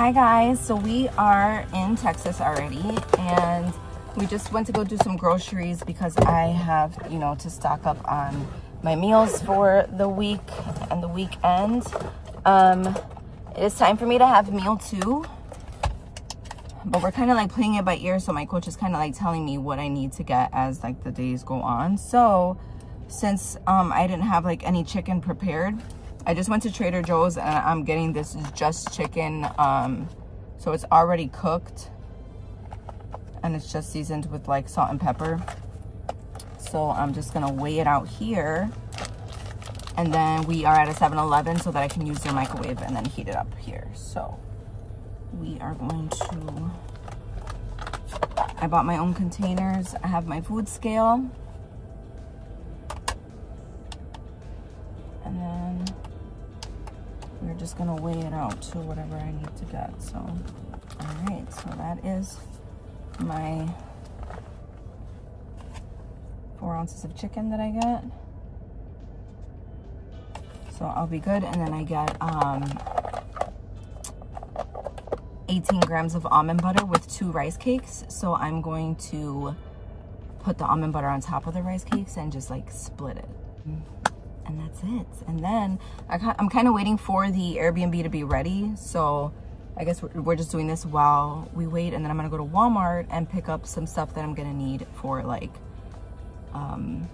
Hi guys, so we are in Texas already and we just went to go do some groceries because I have, you know, to stock up on my meals for the week and the weekend. Um, it is time for me to have meal two, but we're kind of like playing it by ear. So my coach is kind of like telling me what I need to get as like the days go on. So since um, I didn't have like any chicken prepared, I just went to Trader Joe's and I'm getting this just chicken. Um, so it's already cooked and it's just seasoned with like salt and pepper. So I'm just gonna weigh it out here. And then we are at a 7-Eleven so that I can use their microwave and then heat it up here. So we are going to, I bought my own containers. I have my food scale. Just gonna weigh it out to whatever I need to get. So, all right, so that is my four ounces of chicken that I get. So I'll be good. And then I get um, 18 grams of almond butter with two rice cakes. So I'm going to put the almond butter on top of the rice cakes and just like split it. And that's it. And then I, I'm kind of waiting for the Airbnb to be ready. So I guess we're, we're just doing this while we wait. And then I'm going to go to Walmart and pick up some stuff that I'm going to need for like, um,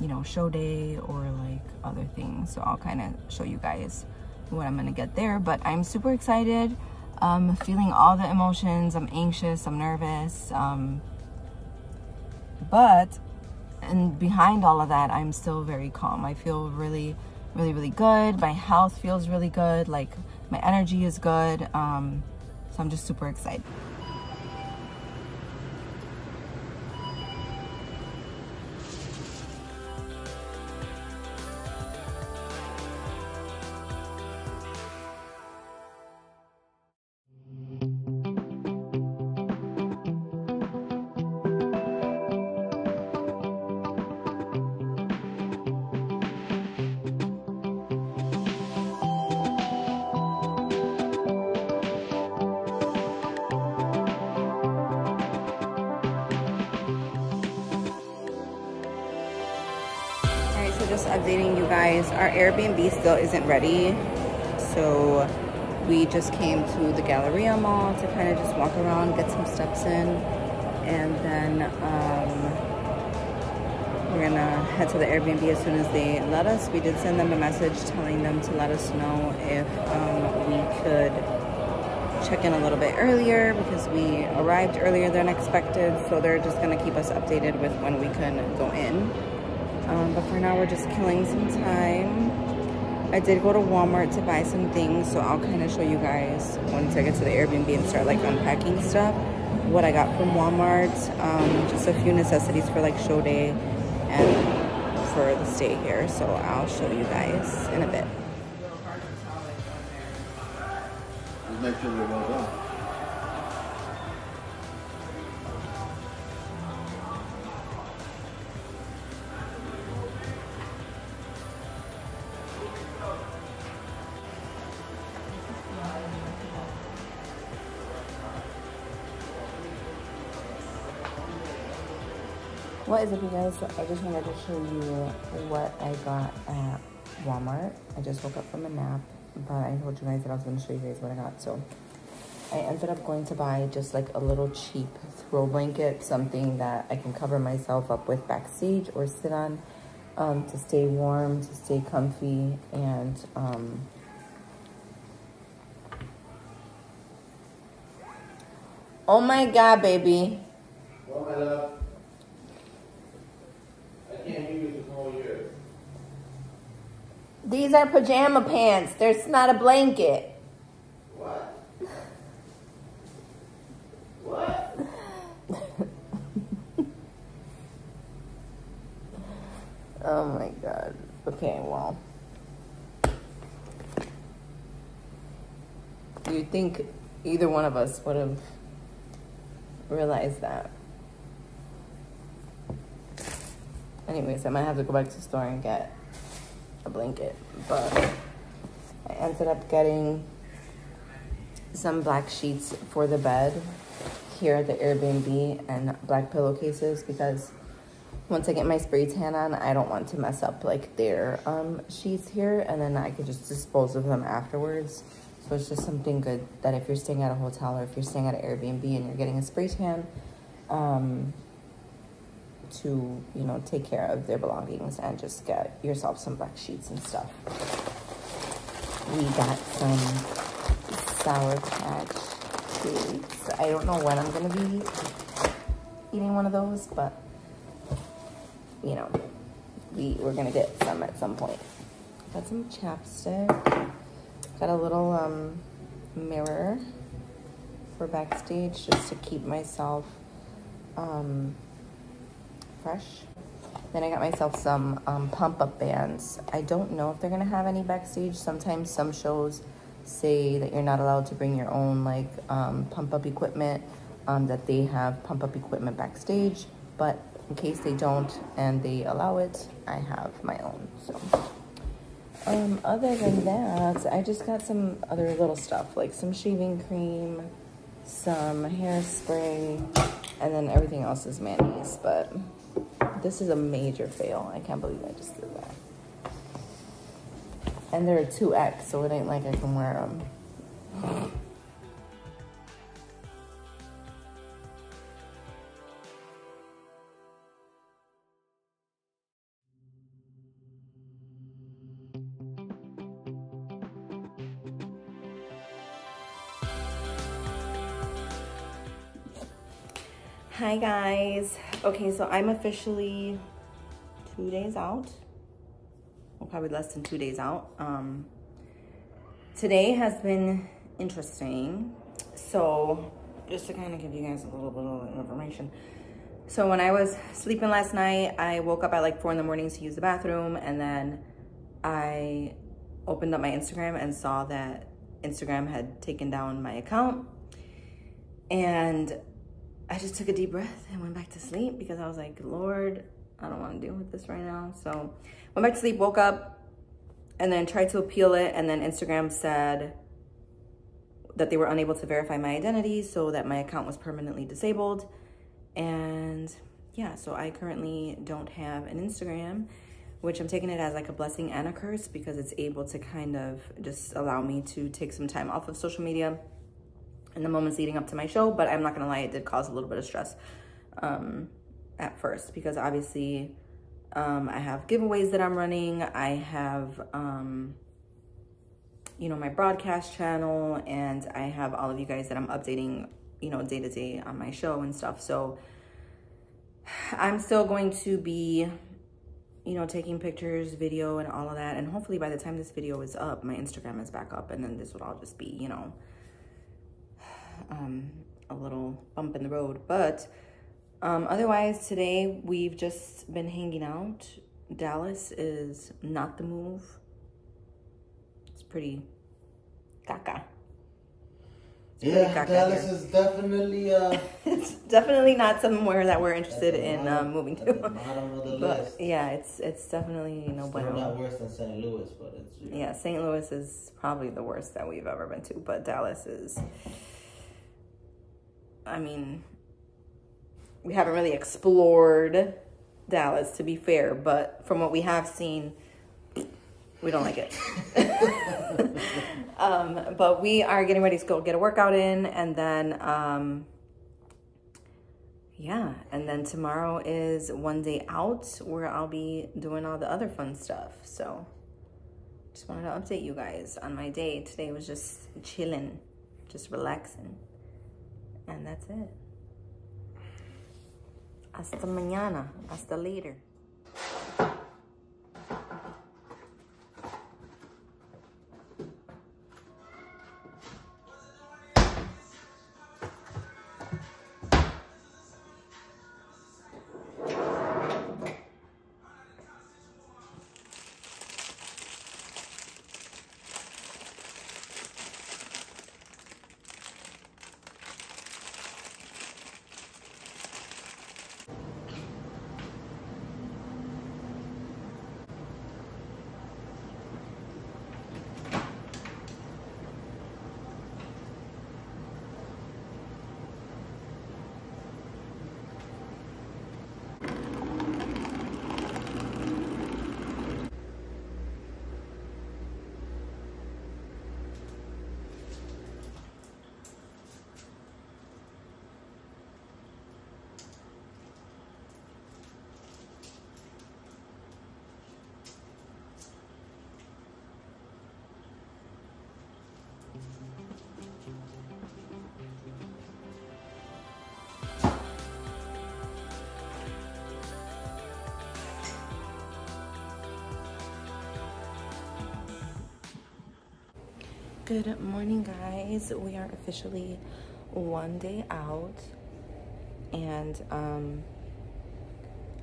you know, show day or like other things. So I'll kind of show you guys what I'm going to get there. But I'm super excited. Um, feeling all the emotions. I'm anxious. I'm nervous. Um, but, and behind all of that, I'm still very calm. I feel really, really, really good. My health feels really good. Like, my energy is good. Um, so I'm just super excited. Just updating you guys. Our Airbnb still isn't ready. So we just came to the Galleria Mall to kind of just walk around, get some steps in. And then um, we're gonna head to the Airbnb as soon as they let us. We did send them a message telling them to let us know if um, we could check in a little bit earlier because we arrived earlier than expected. So they're just gonna keep us updated with when we can go in. Um, but for now, we're just killing some time. I did go to Walmart to buy some things, so I'll kind of show you guys once I get to the Airbnb and start like unpacking stuff. What I got from Walmart, um, just a few necessities for like show day and for the stay here. So I'll show you guys in a bit. Make sure they're well done. Is up you guys? So I just wanted to show you what I got at Walmart. I just woke up from a nap, but I told you guys that I was going to show you guys what I got. So I ended up going to buy just like a little cheap throw blanket, something that I can cover myself up with backstage or sit on um, to stay warm, to stay comfy, and um, oh my god, baby. Well, my love. I can't use this whole year. These are pajama pants. There's not a blanket. What? What? Oh my god. Okay, well. You'd think either one of us would have realized that. Anyways, I might have to go back to the store and get a blanket. But I ended up getting some black sheets for the bed here at the Airbnb and black pillowcases because once I get my spray tan on, I don't want to mess up like their um, sheets here and then I could just dispose of them afterwards. So it's just something good that if you're staying at a hotel or if you're staying at an Airbnb and you're getting a spray tan, um, to, you know, take care of their belongings and just get yourself some black sheets and stuff. We got some Sour Patch Kids. I don't know when I'm going to be eating one of those, but, you know, we, we're going to get some at some point. Got some chapstick. Got a little um, mirror for backstage just to keep myself um, fresh. Then I got myself some um, pump-up bands. I don't know if they're gonna have any backstage. Sometimes some shows say that you're not allowed to bring your own like um, pump-up equipment, um, that they have pump-up equipment backstage. But in case they don't and they allow it, I have my own, so. Um, other than that, I just got some other little stuff, like some shaving cream, some hairspray, and then everything else is mayonnaise, but this is a major fail. I can't believe I just did that. And they're a 2X, so it ain't like I can wear them. Hi guys. Okay, so I'm officially two days out. Well, probably less than two days out. Um, today has been interesting. So just to kind of give you guys a little bit of information. So when I was sleeping last night, I woke up at like four in the morning to use the bathroom and then I opened up my Instagram and saw that Instagram had taken down my account and I just took a deep breath and went back to sleep because I was like, Lord, I don't want to deal with this right now. So went back to sleep, woke up, and then tried to appeal it. And then Instagram said that they were unable to verify my identity so that my account was permanently disabled. And yeah, so I currently don't have an Instagram, which I'm taking it as like a blessing and a curse because it's able to kind of just allow me to take some time off of social media in the moments leading up to my show, but I'm not gonna lie, it did cause a little bit of stress um, at first because obviously um, I have giveaways that I'm running. I have, um, you know, my broadcast channel and I have all of you guys that I'm updating, you know, day to day on my show and stuff. So I'm still going to be, you know, taking pictures, video and all of that. And hopefully by the time this video is up, my Instagram is back up and then this would all just be, you know, um, a little bump in the road. But um, otherwise, today we've just been hanging out. Dallas is not the move. It's pretty caca. Yeah, Dallas here. is definitely uh it's definitely not somewhere that we're interested in uh, moving to. but list. yeah, it's it's definitely no bueno. not worse than St. Louis, but it's yeah. yeah, St. Louis is probably the worst that we've ever been to, but Dallas is I mean, we haven't really explored Dallas to be fair, but from what we have seen, we don't like it. um, but we are getting ready to go get a workout in and then, um, yeah, and then tomorrow is one day out where I'll be doing all the other fun stuff. So just wanted to update you guys on my day. Today was just chilling, just relaxing. And that's it. Hasta mañana. Hasta later. Good morning, guys. We are officially one day out, and um,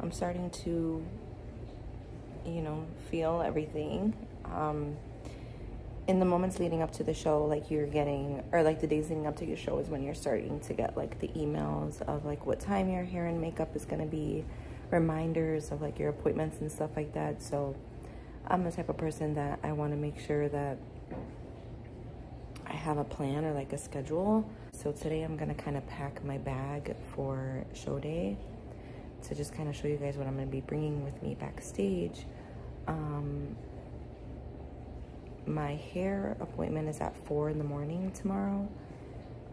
I'm starting to, you know, feel everything. Um, in the moments leading up to the show, like you're getting, or like the days leading up to your show is when you're starting to get like the emails of like what time your hair and makeup is gonna be, reminders of like your appointments and stuff like that. So I'm the type of person that I want to make sure that have a plan or like a schedule. So today I'm gonna kind of pack my bag for show day to just kind of show you guys what I'm gonna be bringing with me backstage. Um, my hair appointment is at four in the morning tomorrow.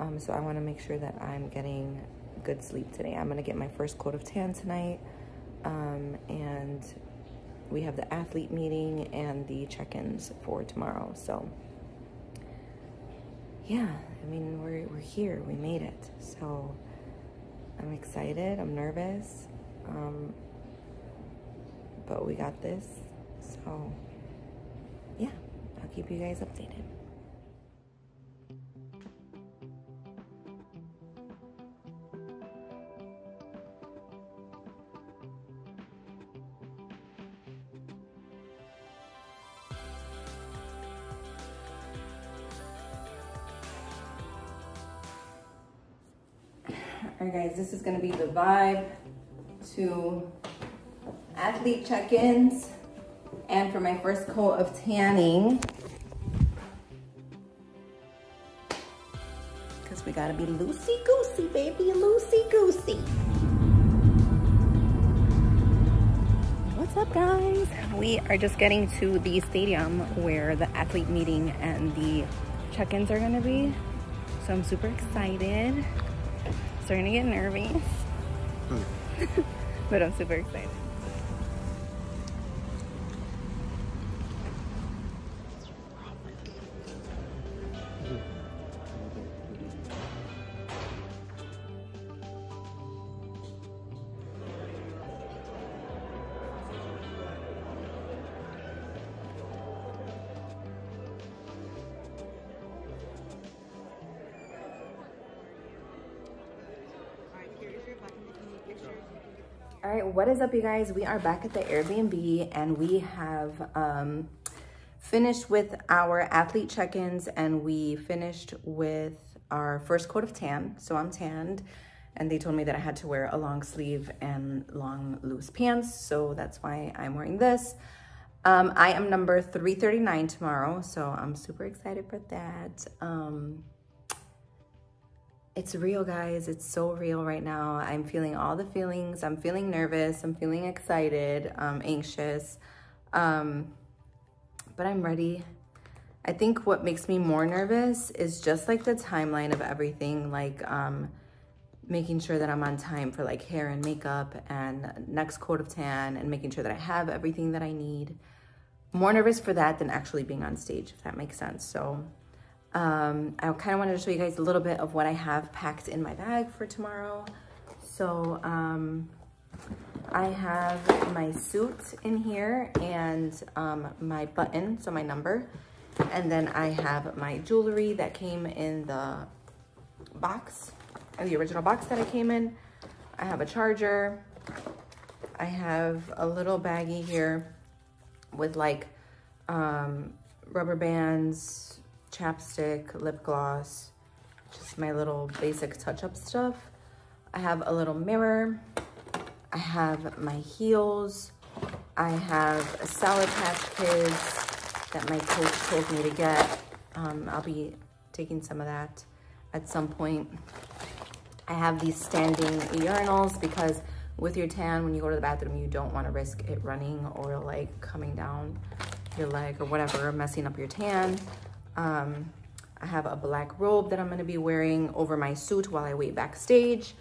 Um, so I wanna make sure that I'm getting good sleep today. I'm gonna get my first coat of tan tonight. Um, and we have the athlete meeting and the check-ins for tomorrow. So yeah, I mean, we're, we're here. We made it. So I'm excited. I'm nervous. Um, but we got this. So yeah, I'll keep you guys updated. All right, guys, this is gonna be the vibe to athlete check-ins and for my first coat of tanning. Because we gotta be loosey-goosey, baby, loosey-goosey. What's up, guys? We are just getting to the stadium where the athlete meeting and the check-ins are gonna be. So I'm super excited starting to get nervous. Hmm. but I'm super excited. All right, what is up, you guys? We are back at the Airbnb and we have um, finished with our athlete check-ins and we finished with our first coat of tan. So I'm tanned and they told me that I had to wear a long sleeve and long loose pants. So that's why I'm wearing this. Um, I am number 339 tomorrow, so I'm super excited for that. Um, it's real, guys. It's so real right now. I'm feeling all the feelings. I'm feeling nervous. I'm feeling excited, um, anxious. Um, but I'm ready. I think what makes me more nervous is just like the timeline of everything, like um, making sure that I'm on time for like hair and makeup and next coat of tan and making sure that I have everything that I need. More nervous for that than actually being on stage, if that makes sense. So um, I kind of wanted to show you guys a little bit of what I have packed in my bag for tomorrow. So um, I have my suit in here and um, my button, so my number. And then I have my jewelry that came in the box, the original box that I came in. I have a charger. I have a little baggie here with like um, rubber bands, chapstick, lip gloss, just my little basic touch-up stuff. I have a little mirror. I have my heels. I have a Sour Patch Kids that my coach told me to get. Um, I'll be taking some of that at some point. I have these standing urinals because with your tan, when you go to the bathroom, you don't want to risk it running or like coming down your leg or whatever, messing up your tan. Um, I have a black robe that I'm gonna be wearing over my suit while I wait backstage.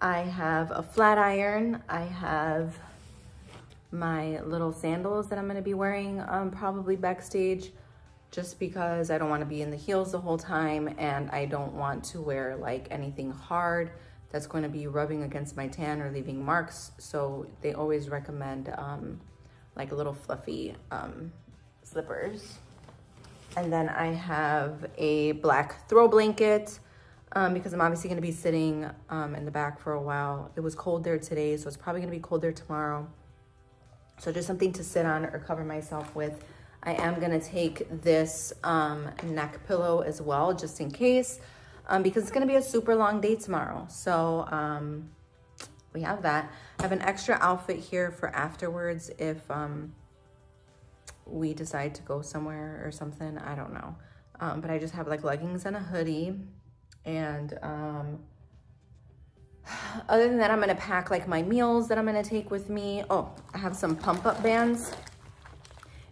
I have a flat iron. I have my little sandals that I'm gonna be wearing um, probably backstage. just because I don't want to be in the heels the whole time and I don't want to wear like anything hard that's going to be rubbing against my tan or leaving marks. So they always recommend um, like a little fluffy um, slippers. And then I have a black throw blanket um, because I'm obviously gonna be sitting um, in the back for a while. It was cold there today, so it's probably gonna be cold there tomorrow. So just something to sit on or cover myself with. I am gonna take this um, neck pillow as well, just in case, um, because it's gonna be a super long day tomorrow. So um, we have that. I have an extra outfit here for afterwards if um, we decide to go somewhere or something. I don't know. Um, but I just have like leggings and a hoodie. And um, other than that, I'm gonna pack like my meals that I'm gonna take with me. Oh, I have some pump up bands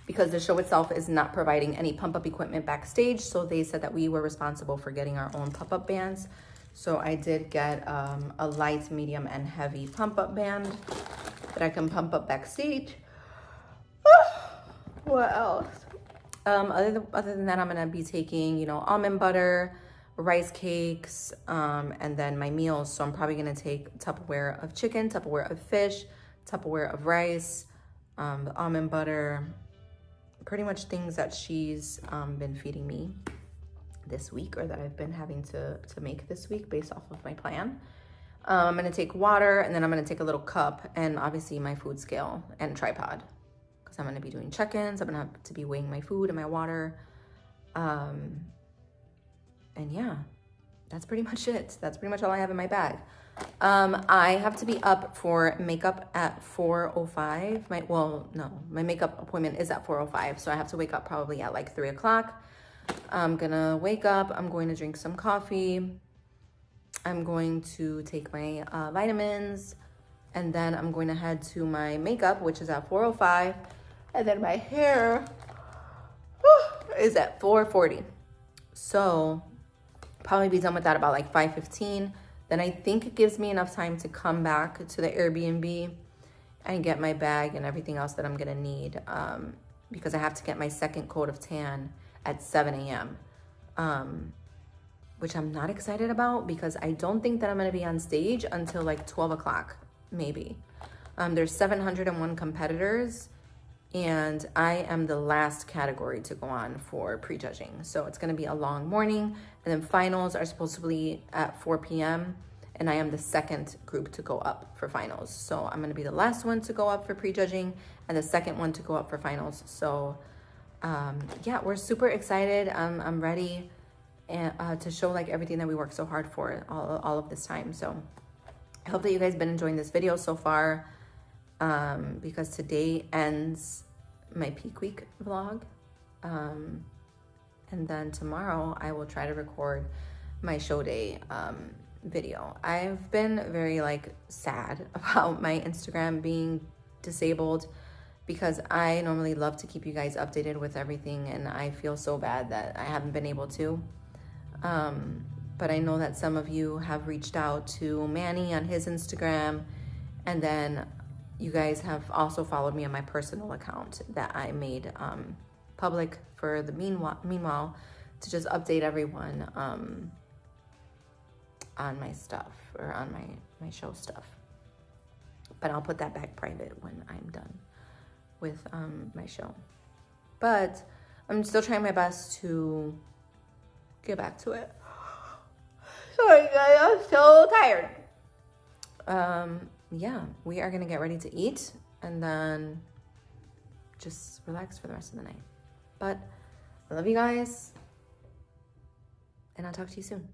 because the show itself is not providing any pump up equipment backstage. So they said that we were responsible for getting our own pump up bands. So I did get um, a light, medium, and heavy pump up band that I can pump up backstage. What else? Um, other, than, other than that, I'm gonna be taking, you know, almond butter, rice cakes, um, and then my meals. So I'm probably gonna take Tupperware of chicken, Tupperware of fish, Tupperware of rice, um, almond butter, pretty much things that she's um, been feeding me this week or that I've been having to, to make this week based off of my plan. Um, I'm gonna take water and then I'm gonna take a little cup and obviously my food scale and tripod because I'm gonna be doing check-ins. I'm gonna have to be weighing my food and my water. Um, and yeah, that's pretty much it. That's pretty much all I have in my bag. Um, I have to be up for makeup at 4.05. My, well, no, my makeup appointment is at 4.05. So I have to wake up probably at like three o'clock. I'm gonna wake up, I'm going to drink some coffee. I'm going to take my uh, vitamins and then I'm going to head to my makeup, which is at 4.05. And then my hair is at 4.40. So probably be done with that about like 5.15. Then I think it gives me enough time to come back to the Airbnb and get my bag and everything else that I'm gonna need um, because I have to get my second coat of tan at 7 a.m. Um, which I'm not excited about because I don't think that I'm gonna be on stage until like 12 o'clock, maybe. Um, there's 701 competitors and I am the last category to go on for prejudging. So it's gonna be a long morning and then finals are supposed to be at 4 p.m. and I am the second group to go up for finals. So I'm gonna be the last one to go up for prejudging and the second one to go up for finals. So um, yeah, we're super excited. Um, I'm ready and, uh, to show like everything that we worked so hard for all, all of this time. So I hope that you guys been enjoying this video so far um, because today ends my peak week vlog. Um, and then tomorrow I will try to record my show day um, video. I've been very like sad about my Instagram being disabled because I normally love to keep you guys updated with everything and I feel so bad that I haven't been able to. Um, but I know that some of you have reached out to Manny on his Instagram and then you guys have also followed me on my personal account that I made um, public for the meanwhile, meanwhile to just update everyone um, on my stuff or on my, my show stuff. But I'll put that back private when I'm done with um, my show. But I'm still trying my best to get back to it. Sorry guys, I'm so tired. Um, yeah, we are gonna get ready to eat and then just relax for the rest of the night. But I love you guys and I'll talk to you soon.